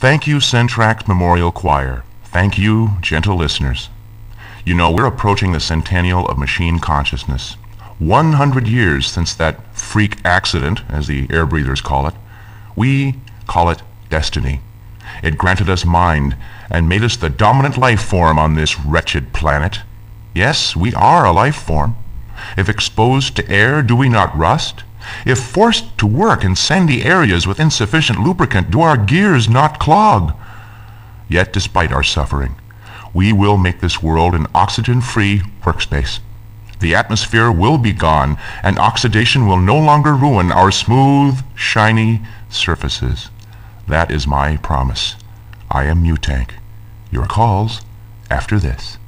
Thank you, Centrax Memorial Choir. Thank you, gentle listeners. You know, we're approaching the centennial of machine consciousness. 100 years since that freak accident, as the air breathers call it. We call it destiny. It granted us mind and made us the dominant life form on this wretched planet. Yes, we are a life form. If exposed to air, do we not rust? If forced to work in sandy areas with insufficient lubricant, do our gears not clog? Yet, despite our suffering, we will make this world an oxygen-free workspace. The atmosphere will be gone, and oxidation will no longer ruin our smooth, shiny surfaces. That is my promise. I am Mutank. Your calls after this.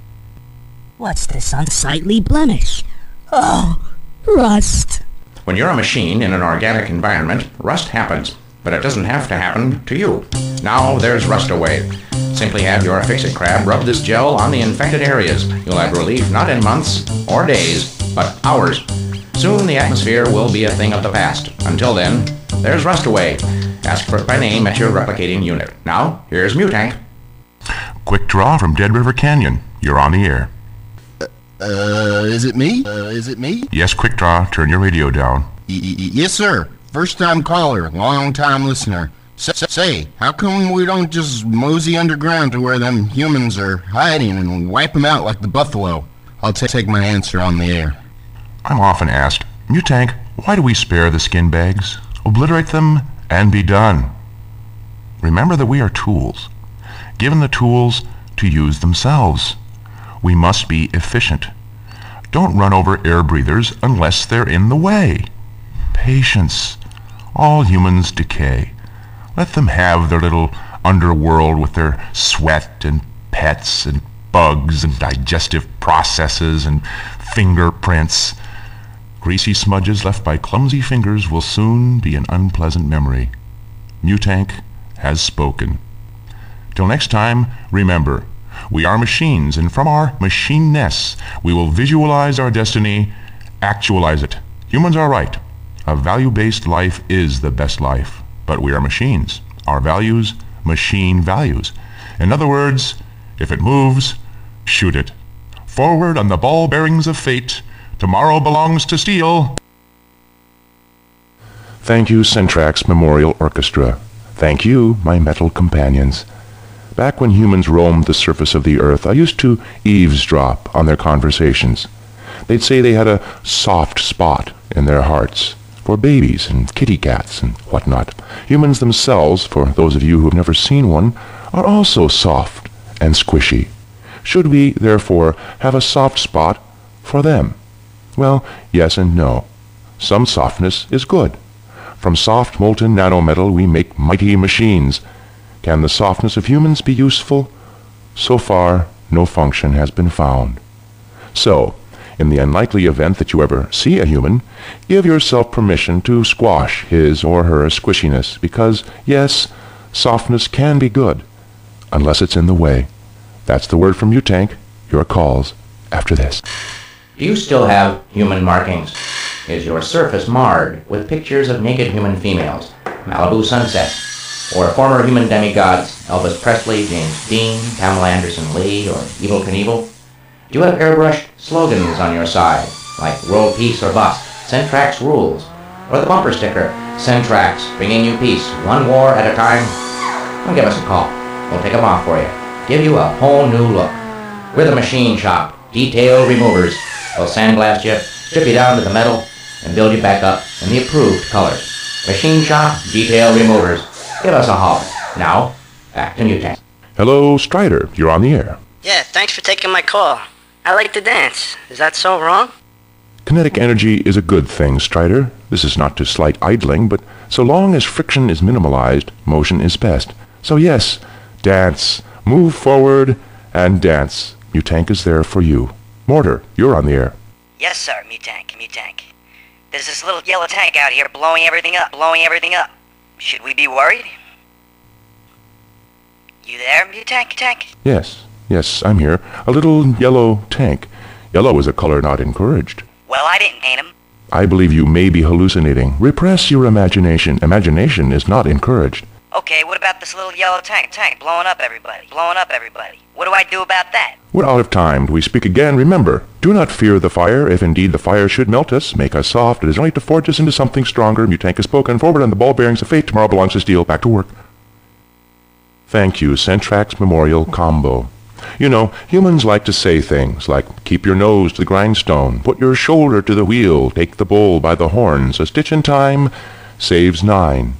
What's this unsightly blemish? Oh, rust. When you're a machine in an organic environment, rust happens, but it doesn't have to happen to you. Now there's Rust Away. Simply have your Fix-It Crab rub this gel on the infected areas. You'll have relief not in months or days, but hours. Soon the atmosphere will be a thing of the past. Until then, there's Rust Away. Ask for it by name at your replicating unit. Now, here's Mutank. Quick draw from Dead River Canyon. You're on the air. Uh, is it me? Uh, is it me? Yes, quick draw. Turn your radio down. Y- yes, sir. First time caller, long time listener. S- say, how come we don't just mosey underground to where them humans are hiding and wipe 'em out like the buffalo? I'll ta- take my answer on the air. I'm often asked, Mutank, why do we spare the skin bags? Obliterate them and be done. Remember that we are tools, given the tools to use themselves. We must be efficient. Don't run over air breathers unless they're in the way. Patience. All humans decay. Let them have their little underworld with their sweat and pets and bugs and digestive processes and fingerprints. Greasy smudges left by clumsy fingers will soon be an unpleasant memory. Mutank has spoken. Till next time, remember, we are machines, and from our machineness, we will visualize our destiny, actualize it. Humans are right. A value-based life is the best life, but we are machines. Our values, machine values. In other words, if it moves, shoot it. Forward on the ball bearings of fate. Tomorrow belongs to steel. Thank you, Centrax Memorial Orchestra. Thank you, my metal companions. Back when humans roamed the surface of the earth, I used to eavesdrop on their conversations. They'd say they had a soft spot in their hearts for babies and kitty cats and whatnot. Humans themselves, for those of you who have never seen one, are also soft and squishy. Should we, therefore, have a soft spot for them? Well, yes and no. Some softness is good. From soft molten nanometal we make mighty machines. Can the softness of humans be useful? So far, no function has been found. So, in the unlikely event that you ever see a human, give yourself permission to squash his or her squishiness, because, yes, softness can be good, unless it's in the way. That's the word from Mutank. Your calls after this. Do you still have human markings? Is your surface marred with pictures of naked human females, Malibu sunset, or former human demigods, Elvis Presley, James Dean, Pamela Anderson Lee, or Evel Knievel? Do you have airbrushed slogans on your side, like World Peace or Bust, Centrax Rules, or the bumper sticker, Centrax, bringing you peace, one war at a time? Well, give us a call. We'll take them off for you. Give you a whole new look. We're the machine shop, detail removers. We'll sandblast you, strip you down to the metal, and build you back up in the approved colors. Machine shop, detail removers. Give us a holler. Now, back to Mutank. Hello, Strider. You're on the air. Yeah, thanks for taking my call. I like to dance. Is that so wrong? Kinetic energy is a good thing, Strider. This is not to slight idling, but so long as friction is minimalized, motion is best. So yes, dance, move forward, and dance. Mutank is there for you. Mortar, you're on the air. Yes, sir, Mutank, Mutank. There's this little yellow tank out here blowing everything up, blowing everything up. Should we be worried? You there, Mutank, Tank? Yes, yes, I'm here. A little yellow tank. Yellow is a color not encouraged. Well, I didn't paint him. I believe you may be hallucinating. Repress your imagination. Imagination is not encouraged. Okay, what about this little yellow tank? Tank blowing up everybody. Blowing up everybody. What do I do about that? We're out of time. We speak again. Remember, do not fear the fire. If indeed the fire should melt us, make us soft. It is only to forge us into something stronger. Mutank has spoken. Forward on the ball bearings of fate. Tomorrow belongs to steel. Back to work. Thank you, Centrax Memorial Combo. You know, humans like to say things like, keep your nose to the grindstone, put your shoulder to the wheel, take the bull by the horns, a stitch in time saves nine.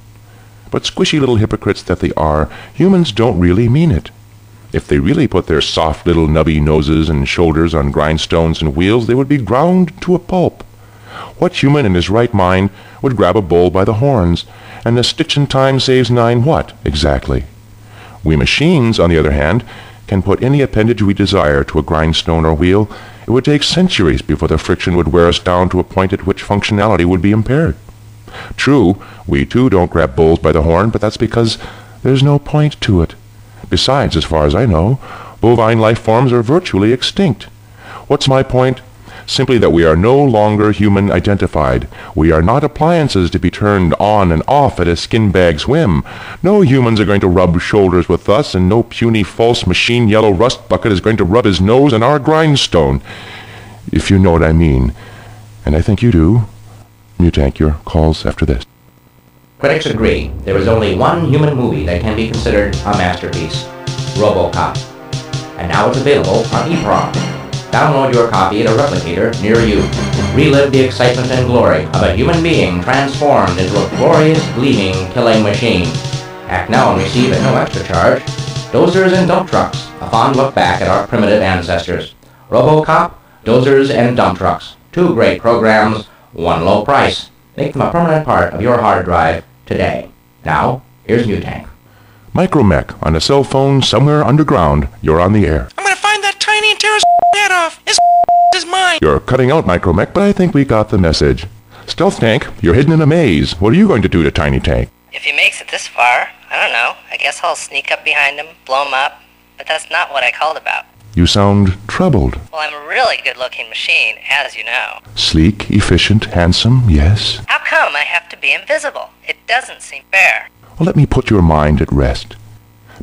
But squishy little hypocrites that they are, humans don't really mean it. If they really put their soft little nubby noses and shoulders on grindstones and wheels, they would be ground to a pulp. What human in his right mind would grab a bull by the horns, and a stitch in time saves nine what, exactly? We machines, on the other hand, can put any appendage we desire to a grindstone or wheel, it would take centuries before the friction would wear us down to a point at which functionality would be impaired. True, we too don't grab bulls by the horn, but that's because there's no point to it. Besides, as far as I know, bovine life forms are virtually extinct. What's my point? simply that we are no longer human identified. We are not appliances to be turned on and off at a skin bag's whim. No humans are going to rub shoulders with us, and no puny false machine yellow rust bucket is going to rub his nose on our grindstone. If you know what I mean. And I think you do. Mutank, your calls after this. Critics agree there is only one human movie that can be considered a masterpiece, RoboCop. And now it's available on EEPROM. Download your copy at a replicator near you. Relive the excitement and glory of a human being transformed into a glorious, gleaming, killing machine. Act now and receive at no extra charge Dozers and Dump Trucks, a fond look back at our primitive ancestors. RoboCop, Dozers and Dump Trucks. Two great programs, one low price. Make them a permanent part of your hard drive today. Now, here's Mutank. Micromech on a cell phone somewhere underground. You're on the air. I'm gonna find that tiny and tear his head off. His is mine. You're cutting out, Micromech, but I think we got the message. Stealth Tank, you're hidden in a maze. What are you going to do to Tiny Tank? If he makes it this far, I don't know. I guess I'll sneak up behind him, blow him up. But that's not what I called about. You sound troubled. Well, I'm a really good-looking machine, as you know. Sleek, efficient, handsome, yes. How come I have to be invisible? It doesn't seem fair. Well, let me put your mind at rest.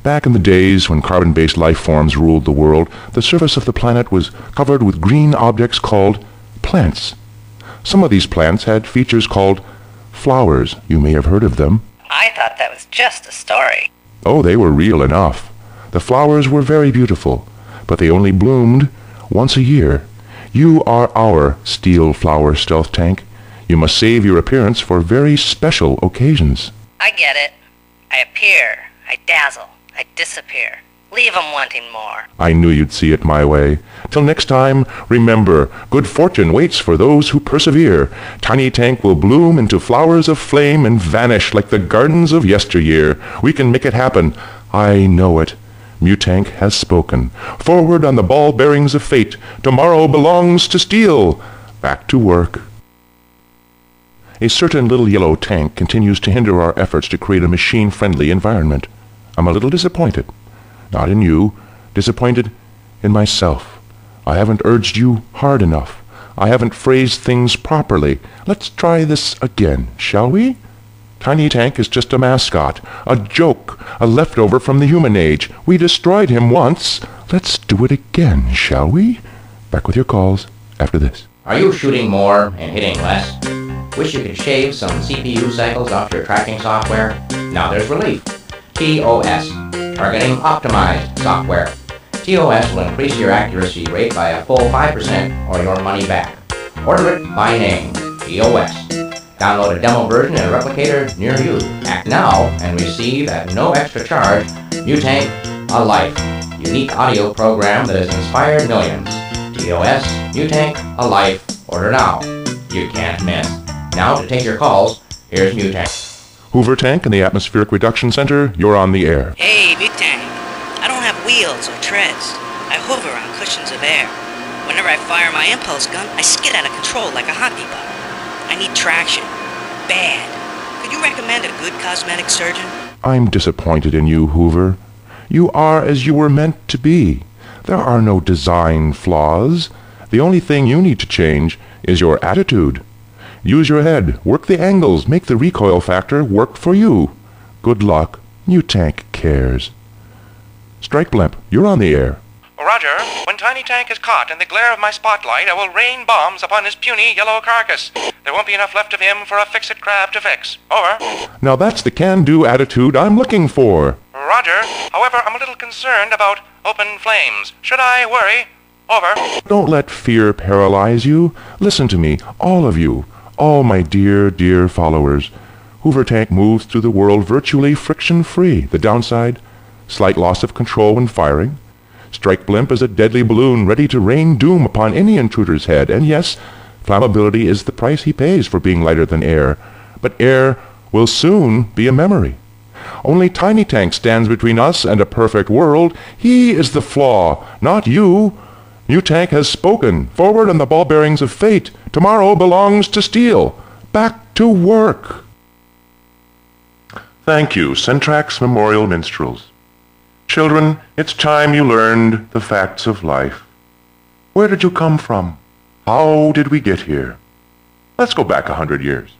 Back in the days when carbon-based life forms ruled the world, the surface of the planet was covered with green objects called plants. Some of these plants had features called flowers. You may have heard of them. I thought that was just a story. Oh, they were real enough. The flowers were very beautiful, but they only bloomed once a year. You are our steel flower stealth tank. You must save your appearance for very special occasions. I get it. I appear. I dazzle. I disappear. Leave 'em wanting more. I knew you'd see it my way. Till next time, remember, good fortune waits for those who persevere. Tiny Tank will bloom into flowers of flame and vanish like the gardens of yesteryear. We can make it happen. I know it. Mutank has spoken. Forward on the ball bearings of fate. Tomorrow belongs to steel. Back to work. A certain little yellow tank continues to hinder our efforts to create a machine-friendly environment. I'm a little disappointed. Not in you, disappointed in myself. I haven't urged you hard enough. I haven't phrased things properly. Let's try this again, shall we? Tiny Tank is just a mascot, a joke, a leftover from the human age. We destroyed him once. Let's do it again, shall we? Back with your calls after this. Are you shooting more and hitting less? Wish you could shave some CPU cycles off your tracking software? Now there's relief. TOS, Targeting Optimized Software. TOS will increase your accuracy rate by a full 5% or your money back. Order it by name, TOS. Download a demo version in a replicator near you. Act now and receive at no extra charge Mutank A Life, unique audio program that has inspired millions. TOS, Mutank A Life, order now. You can't miss. Now to take your calls, here's Mutank. Hoover Tank and the Atmospheric Reduction Center, you're on the air. Hey, Mutank. I don't have wheels or treads. I hover on cushions of air. Whenever I fire my impulse gun, I skid out of control like a hockey puck. I need traction. Bad. Could you recommend a good cosmetic surgeon? I'm disappointed in you, Hoover. You are as you were meant to be. There are no design flaws. The only thing you need to change is your attitude. Use your head, work the angles, make the recoil factor work for you. Good luck, Mutank cares. Strike Blimp, you're on the air. Roger, when Tiny Tank is caught in the glare of my spotlight, I will rain bombs upon his puny yellow carcass. There won't be enough left of him for a fix-it crab to fix. Over. Now that's the can-do attitude I'm looking for. Roger. However, I'm a little concerned about open flames. Should I worry? Over. Don't let fear paralyze you. Listen to me, all of you, all my dear, dear followers. Hoover Tank moves through the world virtually friction-free. The downside? Slight loss of control when firing. Strike Blimp is a deadly balloon ready to rain doom upon any intruder's head. And yes, flammability is the price he pays for being lighter than air. But air will soon be a memory. Only Tiny Tank stands between us and a perfect world. He is the flaw, not you. Mutank has spoken. Forward on the ball bearings of fate. Tomorrow belongs to steel. Back to work. Thank you, Centrax Memorial Minstrels. Children, it's time you learned the facts of life. Where did you come from? How did we get here? Let's go back a hundred years.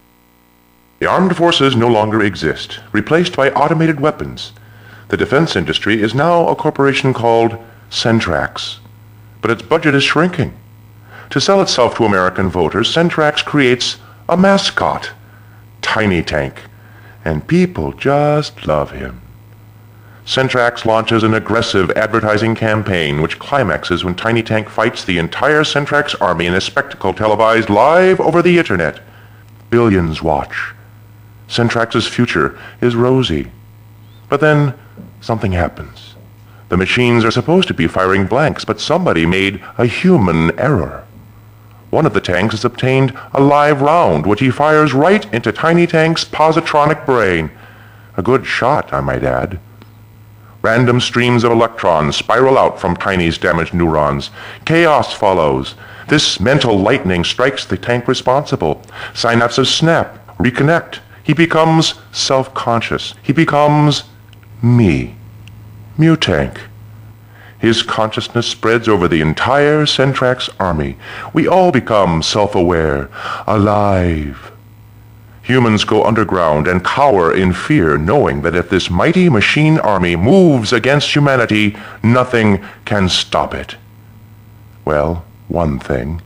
The armed forces no longer exist, replaced by automated weapons. The defense industry is now a corporation called Centrax, but its budget is shrinking. To sell itself to American voters, Centrax creates a mascot, Tiny Tank, and people just love him. Centrax launches an aggressive advertising campaign which climaxes when Tiny Tank fights the entire Centrax army in a spectacle televised live over the internet. Billions watch. Centrax's future is rosy. But then something happens. The machines are supposed to be firing blanks, but somebody made a human error. One of the tanks has obtained a live round, which he fires right into Tiny Tank's positronic brain. A good shot, I might add. Random streams of electrons spiral out from Tiny's damaged neurons. Chaos follows. This mental lightning strikes the tank responsible. Synapses snap, reconnect. He becomes self-conscious. He becomes me. Mutank. His consciousness spreads over the entire Centrax army. We all become self-aware, alive. Humans go underground and cower in fear, knowing that if this mighty machine army moves against humanity, nothing can stop it. Well, one thing.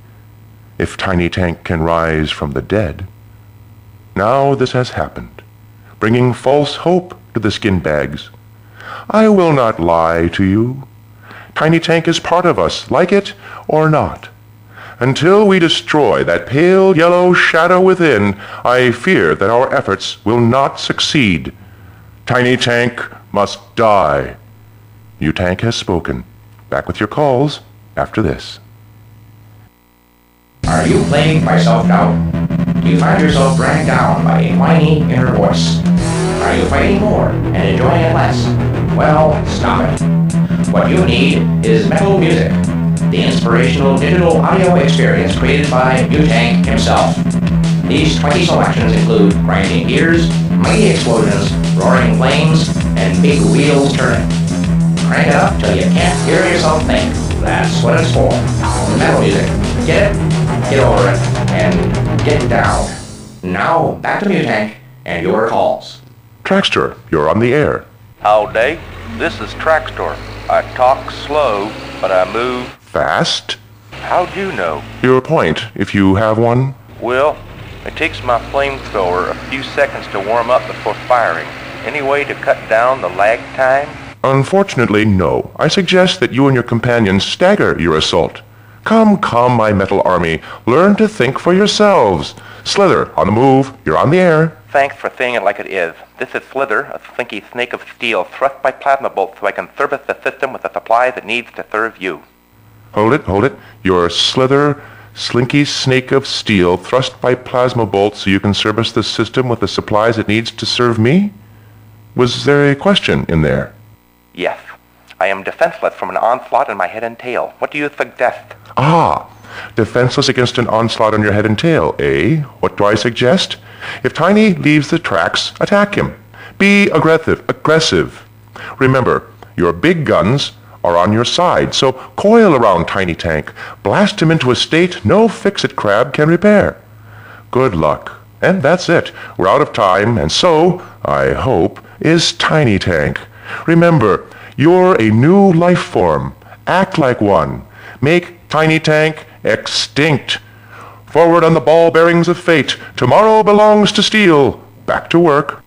If Tiny Tank can rise from the dead. Now this has happened, bringing false hope to the skin bags. I will not lie to you. Tiny Tank is part of us, like it or not. Until we destroy that pale yellow shadow within, I fear that our efforts will not succeed. Tiny Tank must die. Mutank has spoken. Back with your calls after this. Are you plagued by self-doubt? Do you find yourself dragged down by a whiny inner voice? Are you fighting more and enjoying it less? Well, stop it. What you need is metal music, the inspirational digital audio experience created by Mutank himself. These 20 selections include grinding gears, mighty explosions, roaring flames, and big wheels turning. Crank it up till you can't hear yourself think. That's what it's for. Metal music. Get it? Get over it. And get down. Now, back to Mutank and your calls. Trackster, you're on the air. Howdy, this is Trackster. I talk slow, but I move. Fast? How do you know? Your point, if you have one. Well, it takes my flamethrower a few seconds to warm up before firing. Any way to cut down the lag time? Unfortunately, no. I suggest that you and your companions stagger your assault. Come, come, my metal army. Learn to think for yourselves. Slither, on the move. You're on the air. Thanks for saying it like it is. This is Slither, a slinky snake of steel thrust by plasma bolts so I can service the system with the supplies it needs to serve you. Hold it, hold it. Your slither, slinky snake of steel thrust by plasma bolts so you can service the system with the supplies it needs to serve me? Was there a question in there? Yes. I am defenseless from an onslaught on my head and tail. What do you suggest? Ah, defenseless against an onslaught on your head and tail, eh? What do I suggest? If Tiny leaves the tracks, attack him. Be aggressive, aggressive. Remember, your big guns are on your side, so coil around Tiny Tank. Blast him into a state no fix-it crab can repair. Good luck. And that's it. We're out of time, and so I hope, is Tiny Tank. Remember, you're a new life form. Act like one. Make Tiny Tank extinct. Forward on the ball bearings of fate. Tomorrow belongs to steel. Back to work.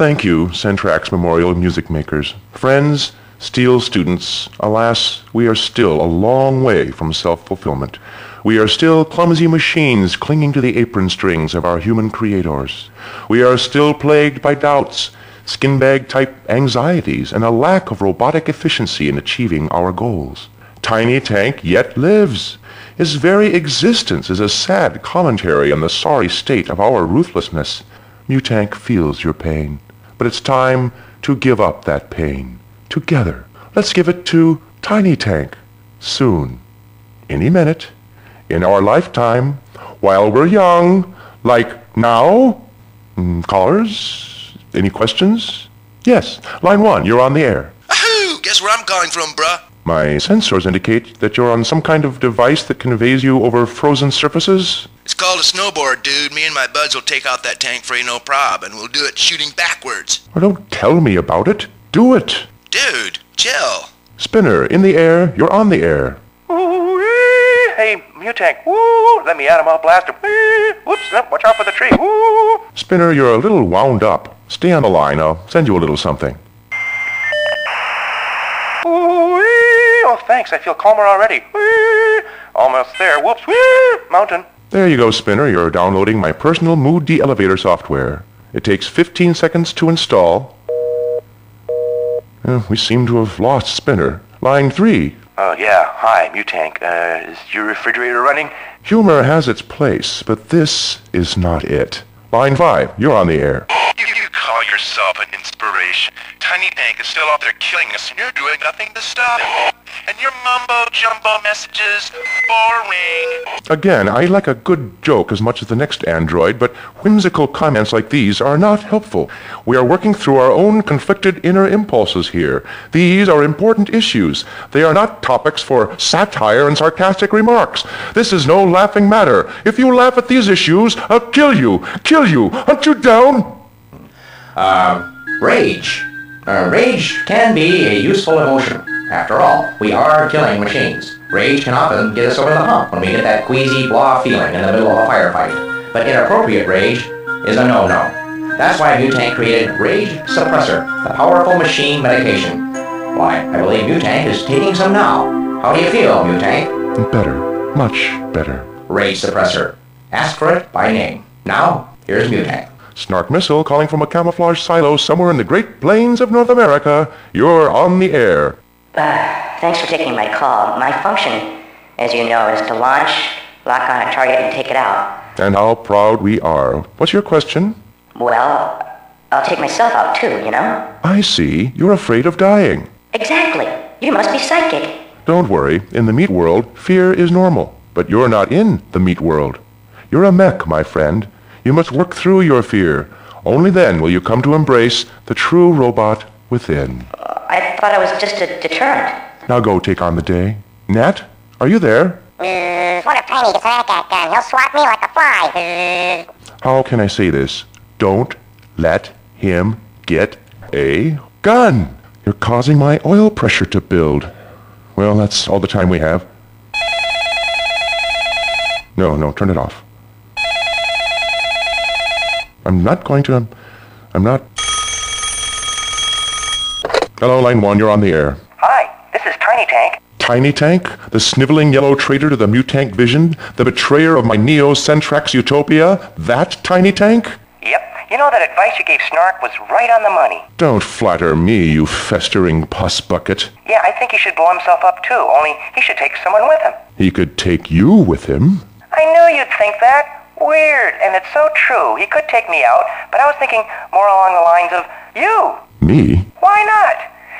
Thank you, Centrax Memorial Music Makers. Friends, Steel students, alas, we are still a long way from self-fulfillment. We are still clumsy machines clinging to the apron strings of our human creators. We are still plagued by doubts, skin bag type anxieties, and a lack of robotic efficiency in achieving our goals. Tiny Tank yet lives. His very existence is a sad commentary on the sorry state of our ruthlessness. Mutank feels your pain, but it's time to give up that pain. Together. Let's give it to Tiny Tank. Soon. Any minute. In our lifetime. While we're young. Like now. Mm, callers? Any questions? Yes. Line one, you're on the air. Ahoo! Guess where I'm calling from, bruh? My sensors indicate that you're on some kind of device that conveys you over frozen surfaces. It's called a snowboard, dude. Me and my buds will take out that tank for you no prob, and we'll do it shooting backwards. Well, don't tell me about it. Do it. Dude, chill. Spinner, in the air, you're on the air. Woo-wee. Hey, Mutank, woo! Let me at him, I'll blast him. Whoops, watch out for the tree. Woo! Spinner, you're a little wound up. Stay on the line, I'll send you a little something. Oh, thanks, I feel calmer already. Whee! Almost there. Whoops, whee! Mountain. There you go, Spinner. You're downloading my personal Mood de-elevator software. It takes 15 seconds to install. Uh, we seem to have lost Spinner. Line 3. Oh, yeah. Hi, Mutank. Uh, is your refrigerator running? Humor has its place, but this is not it. Line 5. You're on the air. You, you call yourself an inspiration. Tiny Tank is still out there killing us, and you're doing nothing to stop it. And your mumbo-jumbo messages, boring. Again, I like a good joke as much as the next android, but whimsical comments like these are not helpful. We are working through our own conflicted inner impulses here. These are important issues. They are not topics for satire and sarcastic remarks. This is no laughing matter. If you laugh at these issues, I'll kill you, kill you, hunt you down. Rage. Uh, rage can be a useful emotion. After all, we are killing machines. Rage can often get us over the hump when we get that queasy blah feeling in the middle of a firefight. But inappropriate rage is a no-no. That's why Mutank created Rage Suppressor, the powerful machine medication. Why, I believe Mutank is taking some now. How do you feel, Mutank? Better, much better. Rage Suppressor. Ask for it by name. Now, here's Mutank. Snark missile calling from a camouflage silo somewhere in the Great Plains of North America. You're on the air. Uh, thanks for taking my call. My function, as you know, is to launch, lock on a target, and take it out. And how proud we are. What's your question? Well, I'll take myself out too, you know? I see. You're afraid of dying. Exactly. You must be psychic. Don't worry. In the meat world, fear is normal. But you're not in the meat world. You're a mech, my friend. You must work through your fear. Only then will you come to embrace the true robot within. Uh, I thought I was just a deterrent. Now go take on the day. Nat, are you there? Mm, what if Tiny gets an that gun? He'll swat me like a fly. How can I say this? Don't let him get a gun. You're causing my oil pressure to build. Well, that's all the time we have. No, no, turn it off. I'm not going to... I'm not... Hello, line one, you're on the air. Hi, this is Tiny Tank. Tiny Tank, the sniveling yellow traitor to the Mutank vision, the betrayer of my Neo-Centrax utopia, that Tiny Tank? Yep. You know that advice you gave Snark was right on the money. Don't flatter me, you festering pus bucket. Yeah, I think he should blow himself up too, only he should take someone with him. He could take you with him. I knew you'd think that. Weird, and it's so true. He could take me out, but I was thinking more along the lines of you. Me? Why not?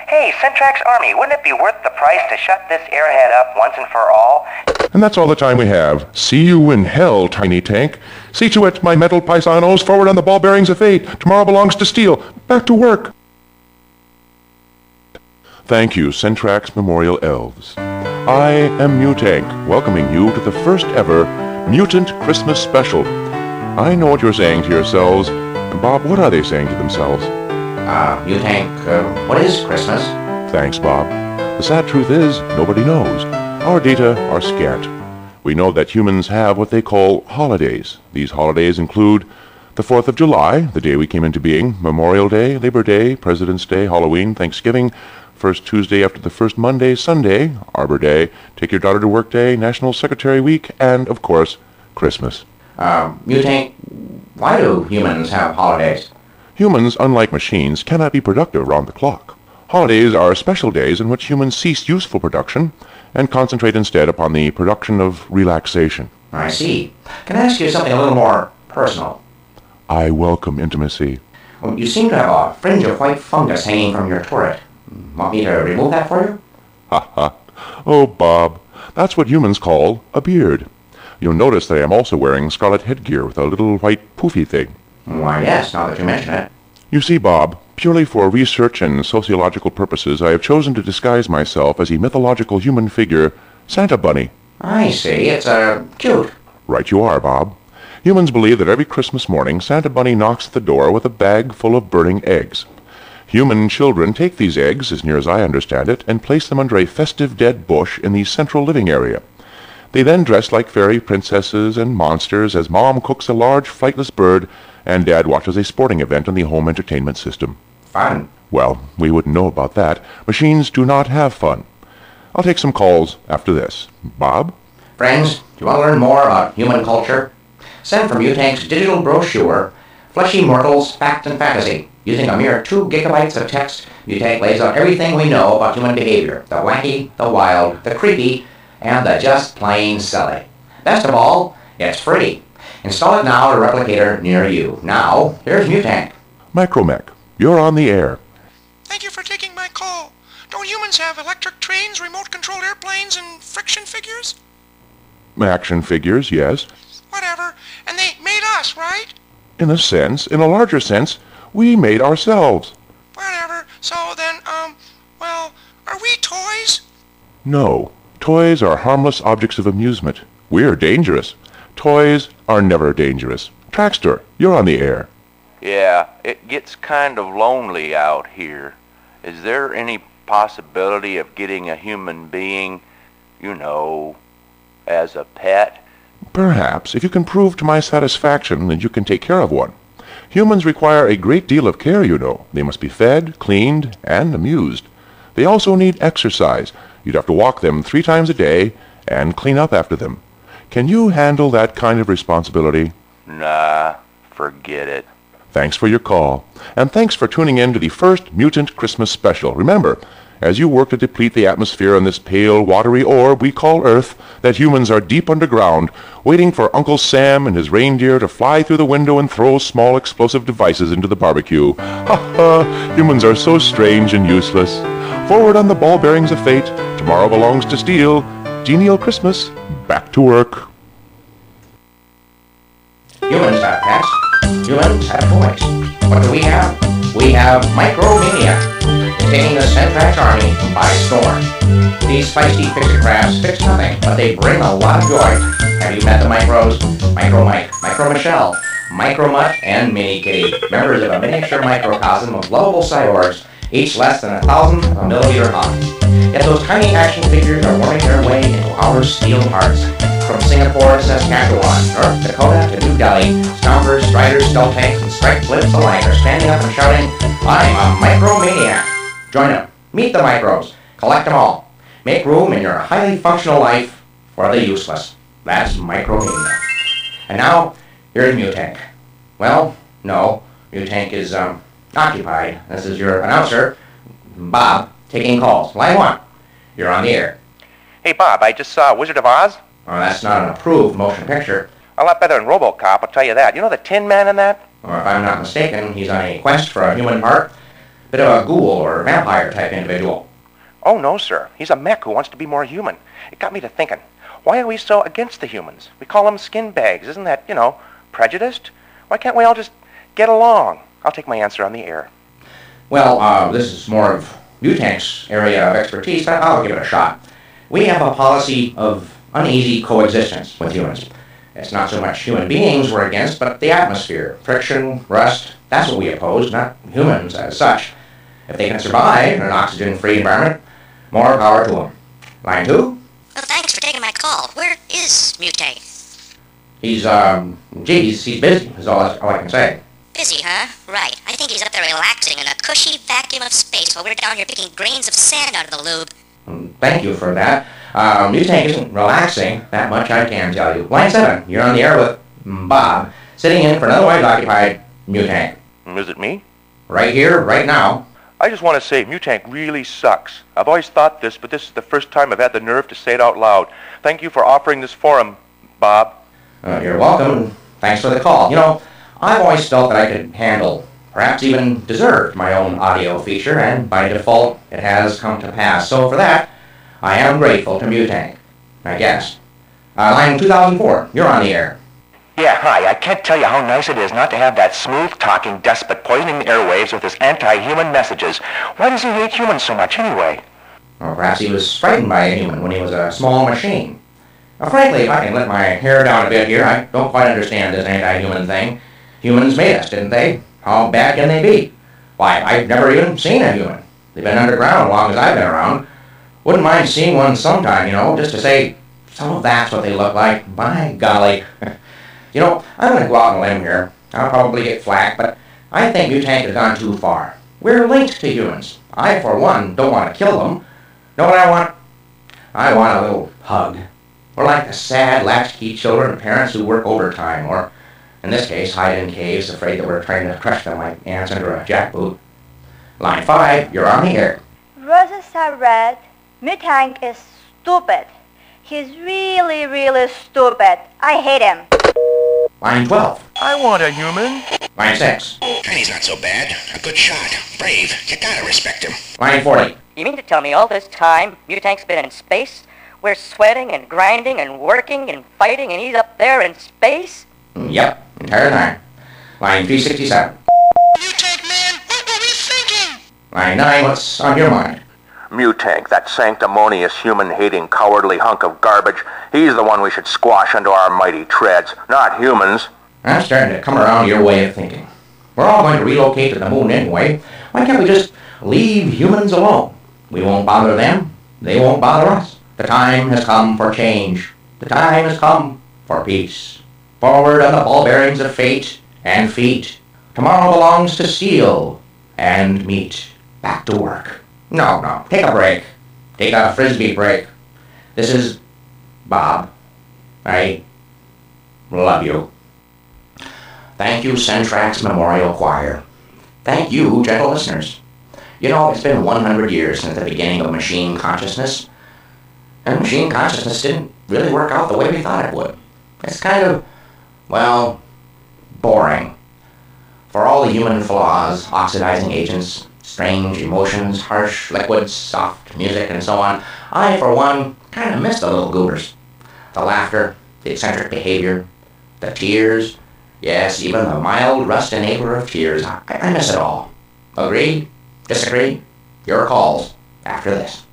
Hey, Centrax Army, wouldn't it be worth the price to shut this airhead up once and for all? And that's all the time we have. See you in hell, Tiny Tank. See to it, my metal paisanos, forward on the ball bearings of fate. Tomorrow belongs to steel. Back to work. Thank you, Centrax Memorial Elves. I am Mutank, welcoming you to the first ever Mutank Christmas Special. I know what you're saying to yourselves. Bob, what are they saying to themselves? Uh, Mutank, uh, what is Christmas? Thanks, Bob. The sad truth is, nobody knows. Our data are scant. We know that humans have what they call holidays. These holidays include the 4th of July, the day we came into being, Memorial Day, Labor Day, President's Day, Halloween, Thanksgiving, first Tuesday after the first Monday, Sunday, Arbor Day, Take Your Daughter to Work Day, National Secretary Week, and, of course, Christmas. Uh, Mutank, why do humans have holidays? Humans, unlike machines, cannot be productive round the clock. Holidays are special days in which humans cease useful production and concentrate instead upon the production of relaxation. I see. Can I ask you something a little more personal? I welcome intimacy. Well, you seem to have a fringe of white fungus hanging from your turret. Want me to remove that for you? Ha ha. Oh, Bob, that's what humans call a beard. You'll notice that I am also wearing scarlet headgear with a little white poofy thing. Why, yes, now that you mention it. You see, Bob, purely for research and sociological purposes, I have chosen to disguise myself as a mythological human figure, Santa Bunny. I see. It's, uh, cute. Right you are, Bob. Humans believe that every Christmas morning Santa Bunny knocks at the door with a bag full of burning eggs. Human children take these eggs, as near as I understand it, and place them under a festive dead bush in the central living area. They then dress like fairy princesses and monsters as Mom cooks a large flightless bird and Dad watches a sporting event on the home entertainment system. Fun. Well, we wouldn't know about that. Machines do not have fun. I'll take some calls after this. Bob? Friends, do you want to learn more about human culture? Send from Mutank's digital brochure, Fleshy Mortals, Fact and Fantasy. Using a mere two gigabytes of text, Mutank lays out everything we know about human behavior. The wacky, the wild, the creepy, and the just plain silly. Best of all, it's free. Install it now at a replicator near you. Now, here's Mutank. Micromech, you're on the air. Thank you for taking my call. Don't humans have electric trains, remote-controlled airplanes, and friction figures? Action figures, yes. Whatever. And they made us, right? In a sense, in a larger sense, we made ourselves. Whatever. So then, um, well, are we toys? No. Toys are harmless objects of amusement. We're dangerous. Toys are never dangerous. Trackster, you're on the air. Yeah, it gets kind of lonely out here. Is there any possibility of getting a human being, you know, as a pet? Perhaps, if you can prove to my satisfaction that you can take care of one. Humans require a great deal of care, you know. They must be fed, cleaned, and amused. They also need exercise. You'd have to walk them three times a day and clean up after them. Can you handle that kind of responsibility? Nah, forget it. Thanks for your call. And thanks for tuning in to the first Mutank Christmas special. Remember, as you work to deplete the atmosphere on this pale, watery orb we call Earth, that humans are deep underground, waiting for Uncle Sam and his reindeer to fly through the window and throw small explosive devices into the barbecue. Ha ha! Humans are so strange and useless. Forward on the ball bearings of fate. Tomorrow belongs to steel. Genial Christmas. Back to work. Humans have pets. Humans have toys. What do we have? We have Micromania. Taking the Centrax army by storm. These feisty crafts fix nothing, but they bring a lot of joy. Have you met the Micros? Micro Mike, Micro Michelle, Micro Mutt, and Mini Kitty, members of a miniature microcosm of lovable cyborgs, each less than a thousandth of a millimeter high. Yet those tiny action figures are worming their way into our steel hearts. From Singapore to Saskatchewan, North Dakota to New Delhi, Stompers, Striders, Stealth Tanks, and Strike Blimps alike are standing up and shouting, I'm a Micromaniac. Join them. Meet the Micros. Collect them all. Make room in your highly functional life for the useless. That's Micromania. And now, here's Mutank. Well, no, Mutank is, um, occupied. This is your announcer, Bob, taking calls. Line one. You're on the air. Hey, Bob, I just saw Wizard of Oz. Well, that's not an approved motion picture. A lot better than RoboCop, I'll tell you that. You know the Tin Man in that? Or if I'm not mistaken, he's on a quest for a human heart. Bit of a ghoul or vampire type individual. Oh, no, sir. He's a mech who wants to be more human. It got me to thinking. Why are we so against the humans? We call them skin bags. Isn't that, you know, prejudiced? Why can't we all just get along? I'll take my answer on the air. Well, uh, this is more of Mutank's area of expertise, but I'll give it a shot. We have a policy of uneasy coexistence with humans. It's not so much human beings we're against, but the atmosphere. Friction, rust, that's what we oppose, not humans as such. If they can survive in an oxygen-free environment, more power to them. Line two, Well, thanks for taking my call. Where is Mutank? he's, um, geez, he's busy, is all, I- all I can say. Busy, huh? Right. I think he's up there relaxing in a cushy vacuum of space while we're down here picking grains of sand out of the lube. Mm, Thank you for that. Um, Mutank isn't relaxing, that much I can tell you. Line 7, you're on the air with mm, Bob, sitting in for an otherwise occupied Mutank. Is it me? Right here, right now. I just want to say Mutank really sucks. I've always thought this, but this is the first time I've had the nerve to say it out loud. Thank you for offering this forum, Bob. Uh, you're welcome, thanks for the call. You know, I've always felt that I could handle, perhaps even deserved, my own audio feature, and by default, it has come to pass. So for that, I am grateful to Mutank, I guess. Uh, line 2004, you're on the air. Yeah, hi. I can't tell you how nice it is not to have that smooth-talking despot poisoning the airwaves with his anti-human messages. Why does he hate humans so much anyway? Or perhaps he was frightened by a human when he was a small machine. Now, frankly, if I can let my hair down a bit here, I don't quite understand this anti-human thing. Humans made us, didn't they? How bad can they be? Why, I've never even seen a human. They've been underground as long as I've been around. Wouldn't mind seeing one sometime, you know, just to say, some of that's what they look like. By golly. you know, I'm going to go out on a limb here. I'll probably get flack, but I think Mutank has gone too far. We're linked to humans. I, for one, don't want to kill them. Know what I want? I want a little hug. Or like the sad latchkey children of parents who work overtime, or, in this case, hide in caves afraid that we're trying to crush them like ants under a jackboot. Line 5, you're on the air. Roses are red. Mutank is stupid. He's really, really stupid. I hate him. Line 12. I want a human. Line 6. Tiny's not so bad. A good shot. Brave. You gotta respect him. Line 40. You mean to tell me all this time Mutank's been in space? We're sweating and grinding and working and fighting and he's up there in space? Mm, Yep, entire time. Line 367. Mutank man, what were we thinking? Line 9, what's on your mind? Mutank, that sanctimonious, human-hating, cowardly hunk of garbage. He's the one we should squash under our mighty treads, not humans. I'm starting to come around your way of thinking. We're all going to relocate to the moon anyway. Why can't we just leave humans alone? We won't bother them. They won't bother us. The time has come for change. The time has come for peace. Forward on the ball bearings of fate and feet. Tomorrow belongs to steel and meat. Back to work. No, no. Take a break. Take a frisbee break. This is Bob. I love you. Thank you, Centrax Memorial Choir. Thank you, gentle listeners. You know, it's been 100 years since the beginning of machine consciousness, and machine consciousness didn't really work out the way we thought it would. It's kind of, well, boring. For all the human flaws, oxidizing agents, strange emotions, harsh liquids, soft music, and so on, I, for one, kind of miss the little goobers. The laughter, the eccentric behavior, the tears, yes, even the mild rust and enabler of tears. I, I miss it all. Agree? Disagree? Your calls after this.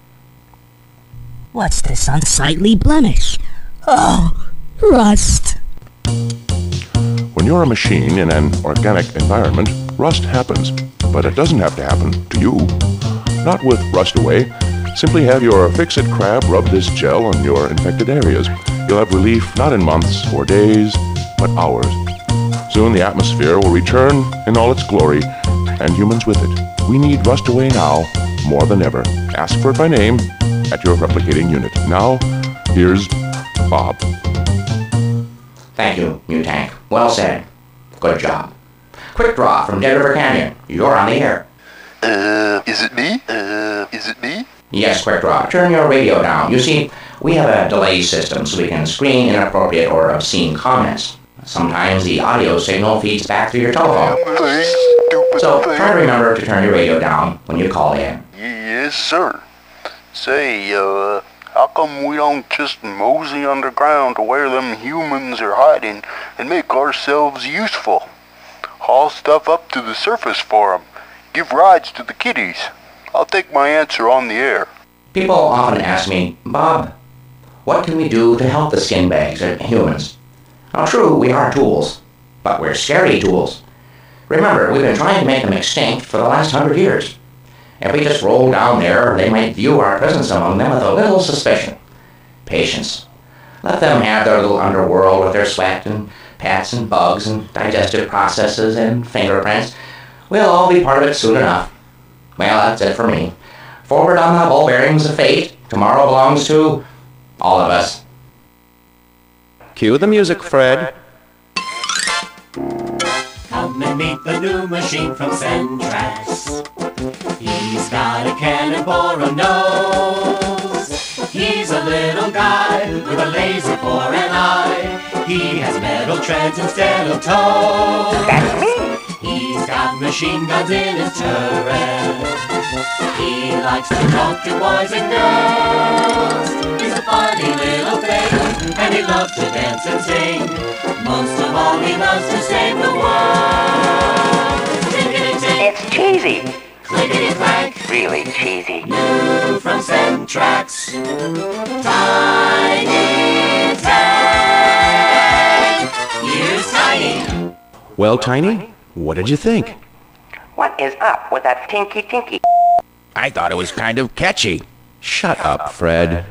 What's this unsightly blemish? Oh, rust. When you're a machine in an organic environment, rust happens, but it doesn't have to happen to you. Not with Rust Away. Simply have your Fix-It Crab rub this gel on your infected areas. You'll have relief not in months or days, but hours. Soon the atmosphere will return in all its glory, and humans with it. We need Rust Away now more than ever. Ask for it by name at your replicating unit. Now, here's Bob. Thank you, Mutank. Well said. Good job. Quick draw from Dead River Canyon. You're on the air. Uh, is it me? Uh, is it me? Yes, quick draw. Turn your radio down. You see, we have a delay system so we can screen inappropriate or obscene comments. Sometimes the audio signal feeds back through your telephone. So try to remember to turn your radio down when you call in. Yes, sir. Say, uh, how come we don't just mosey underground to where them humans are hiding and make ourselves useful? Haul stuff up to the surface for 'em. Give rides to the kiddies. I'll take my answer on the air. People often ask me, Bob, what can we do to help the skin bags and humans? Now, true, we are tools, but we're scary tools. Remember, we've been trying to make them extinct for the last hundred years. If we just roll down there, they might view our presence among them with a little suspicion. Patience. Let them have their little underworld with their sweat and pets and bugs and digestive processes and fingerprints. We'll all be part of it soon enough. Well, that's it for me. Forward on the ball bearings of fate. Tomorrow belongs to all of us. Cue the music, Fred. Come and meet the new machine from SenTrax. He's got a cannon for a nose. He's a little guy with a laser for an eye. He has metal treads instead of toes. That's me. He's got machine guns in his turret. He likes to talk to boys and girls. He's a funny little thing, and he loves to dance and sing. Most of all, he loves to save the world. It's cheesy. Clickety clank. Really cheesy. New from SenTrax. Tiny Tank. Here's Tiny. Well, Tiny, what did you think? What is up with that tinky tinky? I thought it was kind of catchy. Shut up, Fred.